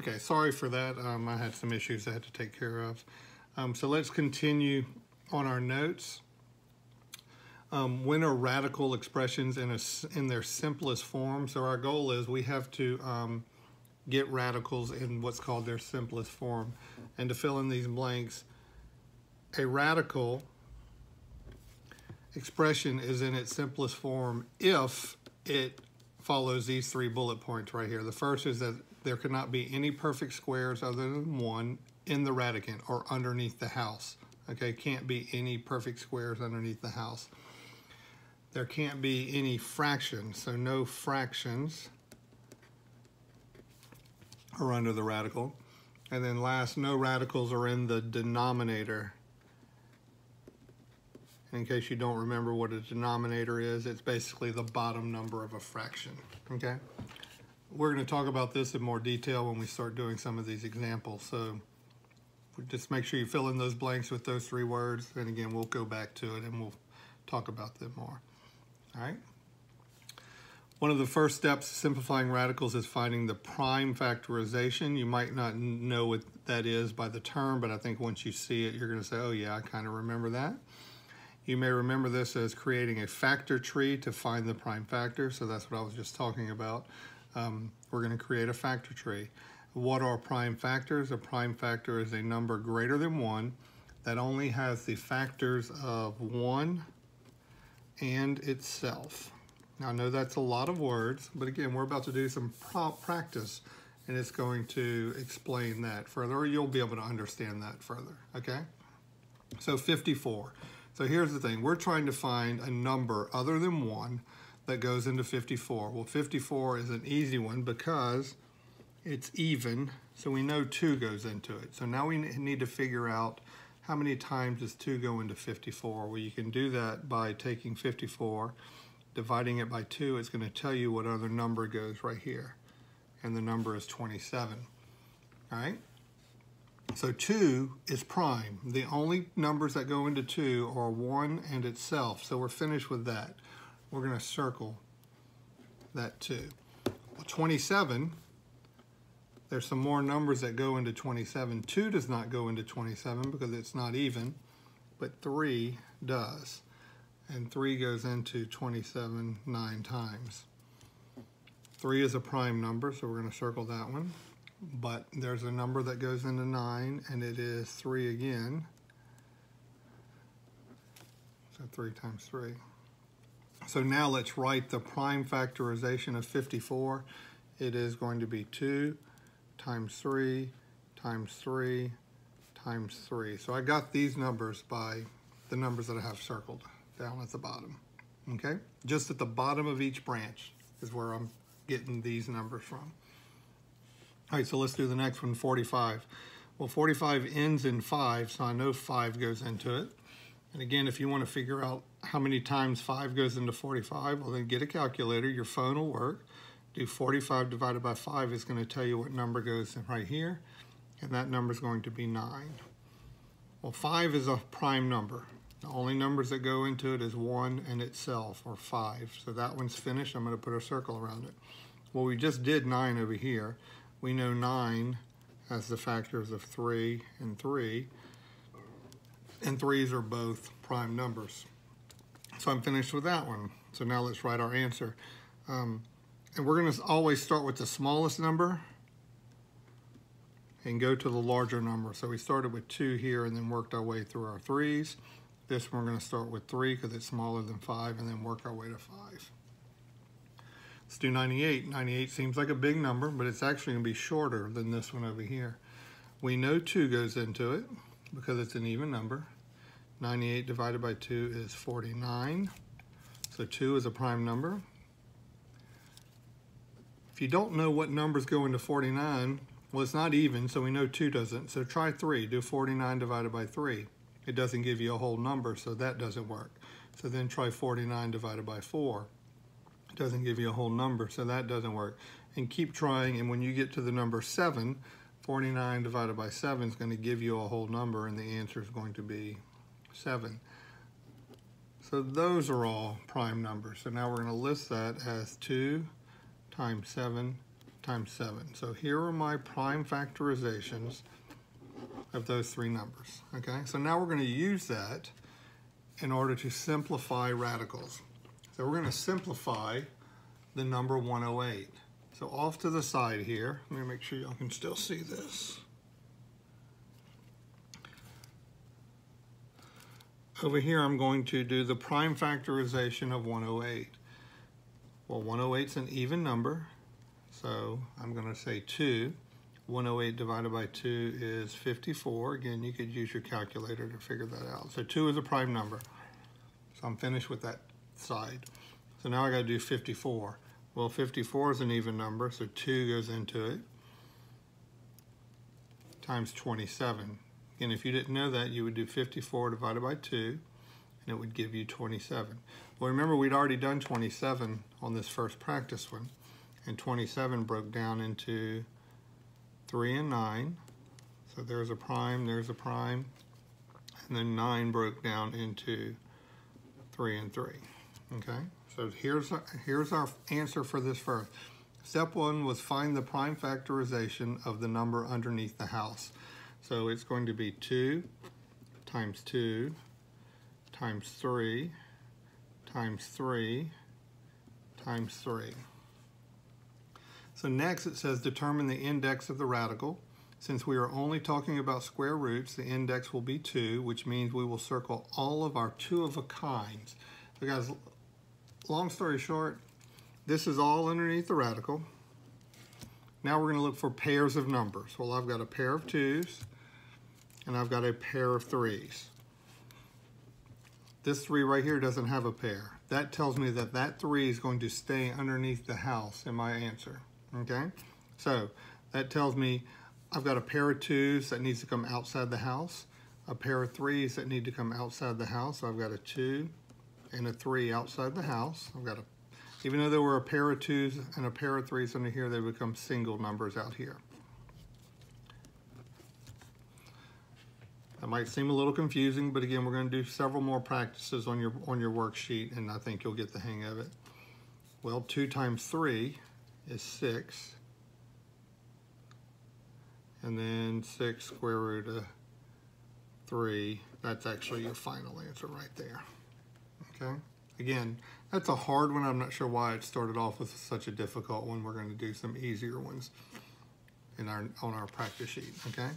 Okay, sorry for that. Um, I had some issues I had to take care of. Um, so let's continue on our notes. Um, when are radical expressions in, a, in their simplest form? So our goal is we have to um, get radicals in what's called their simplest form. And to fill in these blanks, a radical expression is in its simplest form if it follows these three bullet points right here. The first is that there cannot be any perfect squares other than one in the radicand or underneath the house. Okay, can't be any perfect squares underneath the house. There can't be any fractions, so no fractions are under the radical. And then last, no radicals are in the denominator. In case you don't remember what a denominator is, it's basically the bottom number of a fraction, okay? We're gonna talk about this in more detail when we start doing some of these examples. So just make sure you fill in those blanks with those three words. And again, we'll go back to it and we'll talk about them more. All right. One of the first steps simplifying radicals is finding the prime factorization. You might not know what that is by the term, but I think once you see it, you're going to say, oh yeah, I kind of remember that. You may remember this as creating a factor tree to find the prime factor. So that's what I was just talking about. Um, we're going to create a factor tree. What are prime factors? A prime factor is a number greater than 1 that only has the factors of 1 and itself. Now I know that's a lot of words, but again, we're about to do some practice and it's going to explain that further, or you'll be able to understand that further, okay? So 54. So here's the thing, we're trying to find a number other than 1 that goes into 54. Well, 54 is an easy one because it's even, so we know 2 goes into it. So now we need to figure out how many times does 2 go into 54? Well, you can do that by taking 54, dividing it by 2. It's going to tell you what other number goes right here. And the number is 27. All right? So 2 is prime. The only numbers that go into 2 are 1 and itself. So we're finished with that. We're going to circle that 2. Well, 27 there's some more numbers that go into 27. 2 does not go into 27 because it's not even, but 3 does. And 3 goes into 27 nine times. 3 is a prime number, so we're going to circle that one. But there's a number that goes into 9, and it is 3 again. So 3 times 3. So now let's write the prime factorization of 54. It is going to be 2 times 3 times 3 times 3. So I got these numbers by the numbers that I have circled down at the bottom. Okay? Just at the bottom of each branch is where I'm getting these numbers from. All right, so let's do the next one, 45. Well, 45 ends in 5, so I know 5 goes into it. And again, if you want to figure out how many times 5 goes into 45, well, then get a calculator. Your phone will work do 45 divided by 5 is going to tell you what number goes in right here, and that number is going to be 9. Well, 5 is a prime number. The only numbers that go into it is 1 and itself, or 5. So that one's finished. I'm going to put a circle around it. Well, we just did 9 over here. We know 9 has the factors of 3 and 3, and 3's are both prime numbers. So I'm finished with that one. So now let's write our answer. Um, and we're going to always start with the smallest number and go to the larger number. So we started with 2 here and then worked our way through our 3's. This one we're going to start with 3 because it's smaller than 5 and then work our way to 5. Do 98. 98 seems like a big number, but it's actually going to be shorter than this one over here. We know 2 goes into it because it's an even number. 98 divided by 2 is 49. So 2 is a prime number. If you don't know what numbers go into 49, well, it's not even, so we know 2 doesn't. So try 3. Do 49 divided by 3. It doesn't give you a whole number, so that doesn't work. So then try 49 divided by 4. It doesn't give you a whole number, so that doesn't work. And keep trying, and when you get to the number 7, 49 divided by 7 is going to give you a whole number, and the answer is going to be 7. So those are all prime numbers. So now we're going to list that as 2, times 7 times 7. So here are my prime factorizations of those three numbers, okay? So now we're going to use that in order to simplify radicals. So we're going to simplify the number 108. So off to the side here, let me make sure y'all can still see this. Over here, I'm going to do the prime factorization of 108. Well, 108 is an even number, so I'm going to say 2. 108 divided by 2 is 54. Again, you could use your calculator to figure that out. So 2 is a prime number. So I'm finished with that side. So now I got to do 54. Well, 54 is an even number, so 2 goes into it times 27. And if you didn't know that, you would do 54 divided by 2, and it would give you 27. Well, remember, we'd already done 27 on this first practice one, and 27 broke down into 3 and 9. So there's a prime, there's a prime, and then 9 broke down into 3 and 3. Okay, so here's, here's our answer for this first. Step one was find the prime factorization of the number underneath the house. So it's going to be 2 times 2 times 3 times 3 times 3. So next it says determine the index of the radical. Since we are only talking about square roots, the index will be 2, which means we will circle all of our two of a kinds. So guys, long story short, this is all underneath the radical. Now we're going to look for pairs of numbers. Well, I've got a pair of 2's, and I've got a pair of 3's. This 3 right here doesn't have a pair. That tells me that that 3 is going to stay underneath the house in my answer, okay? So that tells me I've got a pair of 2's that needs to come outside the house, a pair of 3's that need to come outside the house. So I've got a 2 and a 3 outside the house. I've got a even though there were a pair of twos and a pair of threes under here, they become single numbers out here. That might seem a little confusing, but again, we're going to do several more practices on your on your worksheet, and I think you'll get the hang of it. Well, 2 times 3 is 6. And then 6 square root of 3. That's actually your final answer right there. Okay? Again, that's a hard one. I'm not sure why it started off with such a difficult one. We're going to do some easier ones in our on our practice sheet, okay?